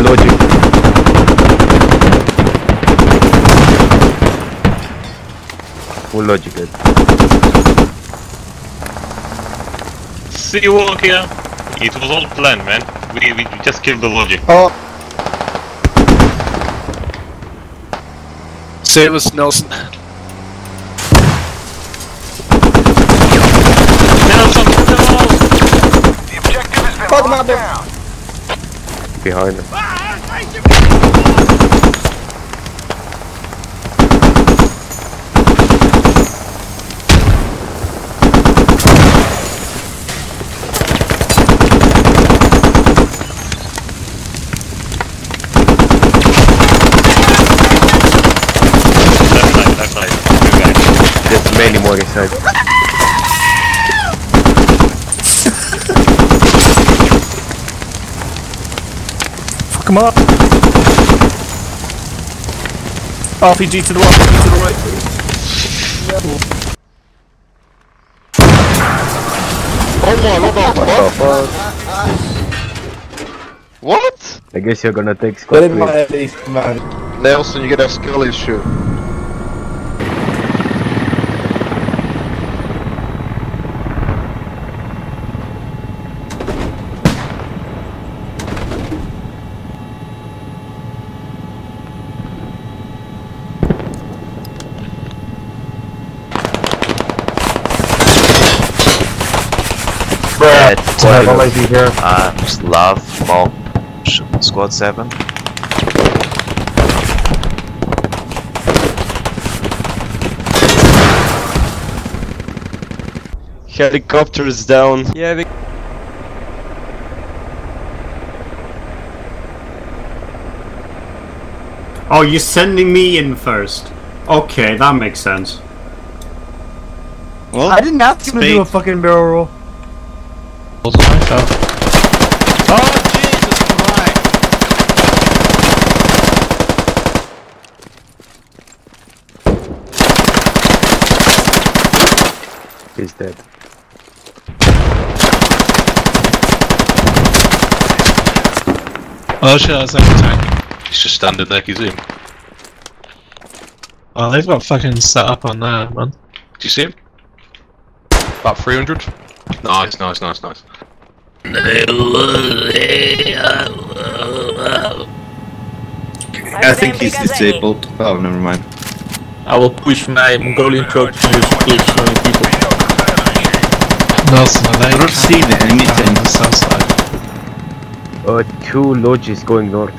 Full logi. Full logi. guys. See you walk here. It was all planned, man. We, we just killed the logi. Oh, Save us, Nelson. Nelson, no! The objective has been Fuck him down. Behind us. Left side, left side. You guys. There's many more inside. Fuck him up. RPG to the right, RPG to the right. What the fuck? What? I guess you're gonna take squad Get in my clear. head, man. Nelson, you get a skull issue. Red, Whatever. here. Uh, Slav, Mob, Squad 7. Helicopter is down. Yeah, we... Oh, you're sending me in first. Okay, that makes sense. Well, I didn't ask him to do a fucking barrel roll. Oh, Jesus Christ! He's dead. Oh shit, that's every tank. He's just standing there, he's in. Oh, they've got fucking set up on there, man. Do you see him? About 300? Nice, nice, nice, nice. I think he's disabled. Oh, never mind. I will push my Mongolian truck to use push so many people. Nelson, are they I don't see the anything. on the south side? Uh, two lodges going north.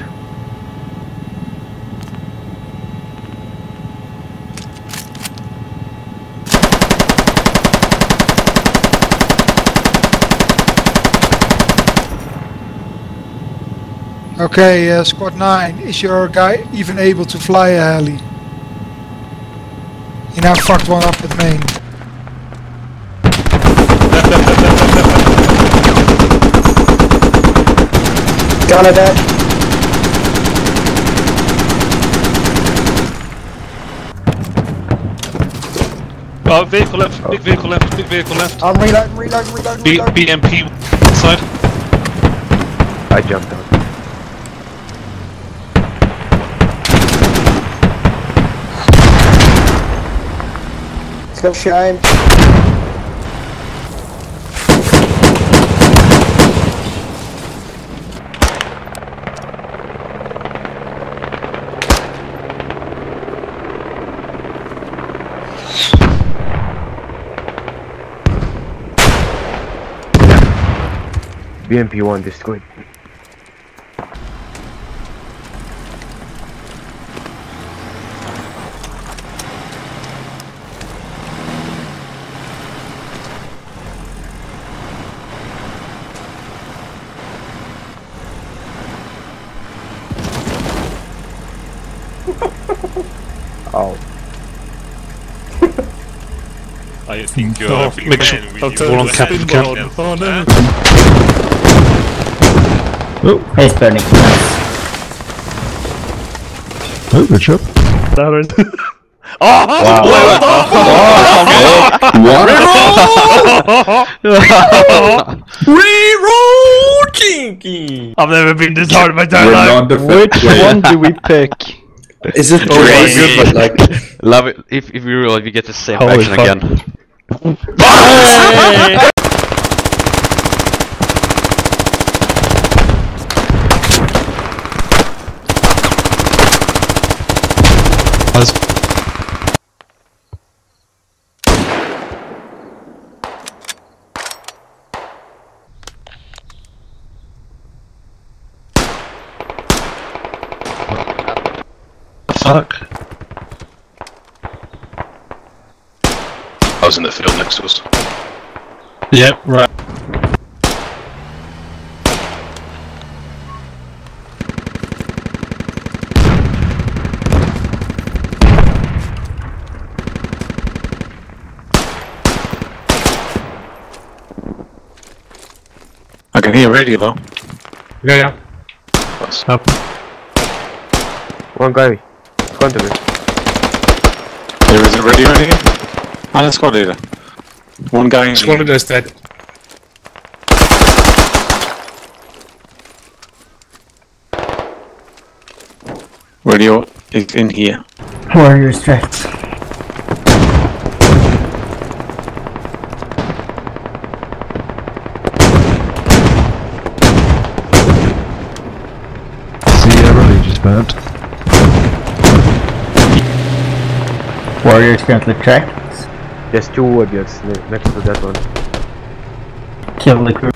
Okay, uh, squad 9, is your guy even able to fly a heli? You now fucked one up with main. Got it, Dad. Oh, vehicle left, big vehicle left, big vehicle left. I'm reloading, reloading, reloading, B- BMP side. I jumped out. Let's go shine. BMP one destroyed. Oh, I think you're Oh, a big make sure- man with I'll your turn on hand Captain down. Cam. Oh, no. Huh? Face burning. Oh, good job. Oh, Reroll Chinky! I've never been this hard in my entire We're life. not the Which fifth way. one do we pick? Is it oh, Crazy. crazy? But like, Love it if, if we realize we get the same Holy action fuck. again. Buzz. Fuck. I was in the field next to us. Yep, right. I can hear radio though. Yeah, yeah. That's- Up. One guy. In Front of me. There is a radio in here. Ah, let's go later. One guy in Squad here. leader is dead. Radio is in here. Warriors tracked. Sierra Warriors currently tracked. There's two warriors next to that one. Kill the crew.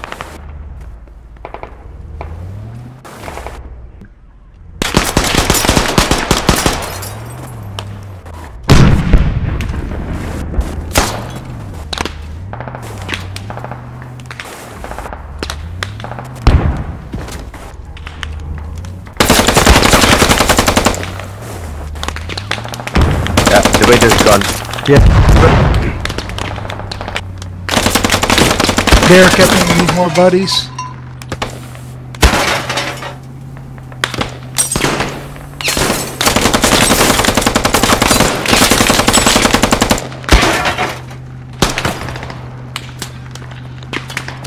Yeah, the raider's gone. There, Captain, we need more buddies.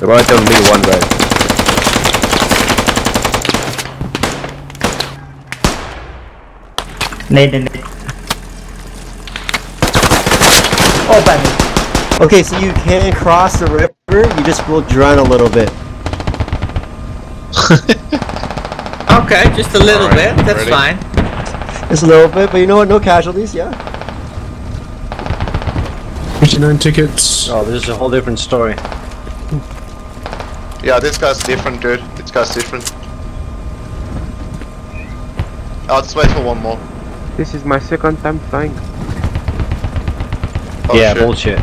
Right on me, one guy. Nade, nade. Oh, bad. Okay, so you can cross the river, you just will drown a little bit. Okay, just a little bit, that's ready? fine. Just a little bit, but you know what? No casualties, yeah. 59 tickets. Oh, this is a whole different story. Yeah, this guy's different, dude. This guy's different. I'll just wait for one more. This is my second time flying. Oh, yeah, shit. bullshit.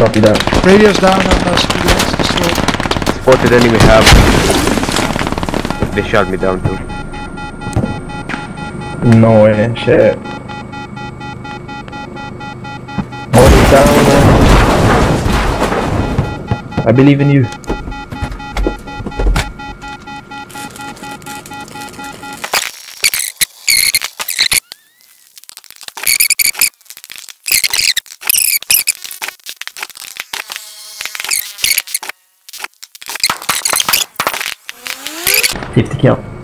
Copy that. Radios down on the students destroyed. Spotted enemy have. They shot me down too. No way, shit. Hold down, man. I believe in you. Fifty kill.